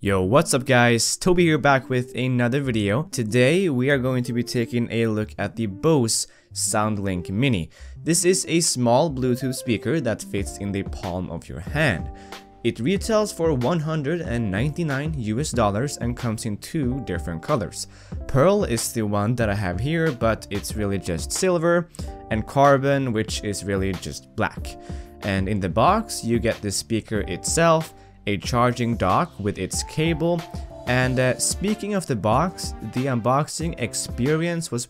Yo, what's up guys? Toby here back with another video. Today we are going to be taking a look at the Bose SoundLink Mini. This is a small Bluetooth speaker that fits in the palm of your hand. It retails for 199 US dollars and comes in two different colors. Pearl is the one that I have here, but it's really just silver, and carbon, which is really just black. And in the box, you get the speaker itself, a charging dock with its cable, and uh, speaking of the box, the unboxing experience was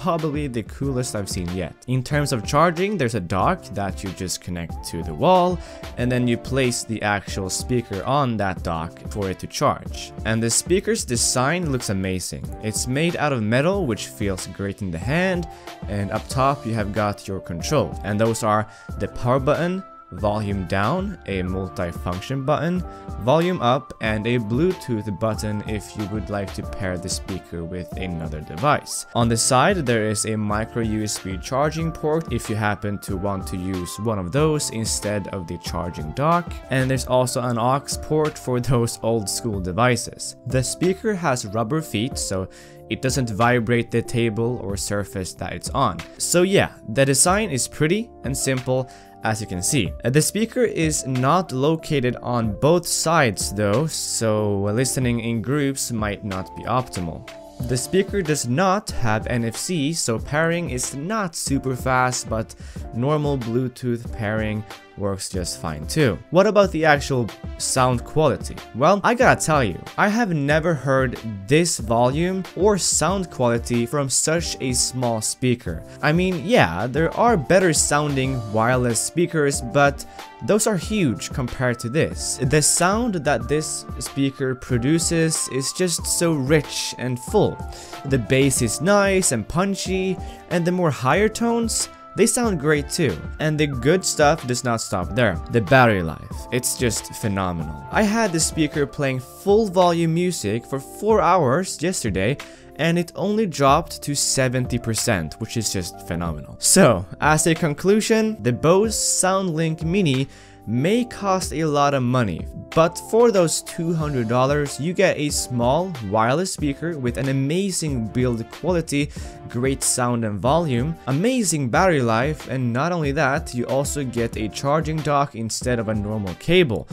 probably the coolest I've seen yet. In terms of charging, there's a dock that you just connect to the wall, and then you place the actual speaker on that dock for it to charge. And the speaker's design looks amazing. It's made out of metal, which feels great in the hand, and up top you have got your control. And those are the power button, volume down, a multi-function button, volume up, and a Bluetooth button if you would like to pair the speaker with another device. On the side, there is a micro USB charging port if you happen to want to use one of those instead of the charging dock, and there's also an aux port for those old school devices. The speaker has rubber feet, so it doesn't vibrate the table or surface that it's on. So yeah, the design is pretty and simple as you can see. Uh, the speaker is not located on both sides though, so listening in groups might not be optimal. The speaker does not have NFC, so pairing is not super fast, but normal Bluetooth pairing works just fine too. What about the actual sound quality? Well, I gotta tell you, I have never heard this volume or sound quality from such a small speaker. I mean, yeah, there are better sounding wireless speakers, but those are huge compared to this. The sound that this speaker produces is just so rich and full. The bass is nice and punchy, and the more higher tones, they sound great too. And the good stuff does not stop there. The battery life, it's just phenomenal. I had the speaker playing full volume music for 4 hours yesterday and it only dropped to 70%, which is just phenomenal. So, as a conclusion, the Bose SoundLink Mini may cost a lot of money, but for those $200, you get a small wireless speaker with an amazing build quality, great sound and volume, amazing battery life, and not only that, you also get a charging dock instead of a normal cable.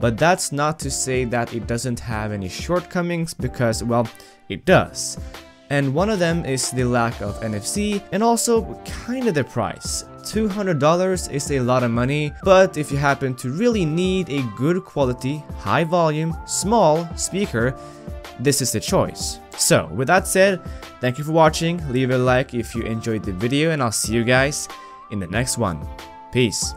But that's not to say that it doesn't have any shortcomings because, well, it does. And one of them is the lack of NFC and also kinda the price. $200 is a lot of money, but if you happen to really need a good quality, high volume, small speaker, this is the choice. So with that said, thank you for watching, leave a like if you enjoyed the video and I'll see you guys in the next one. Peace.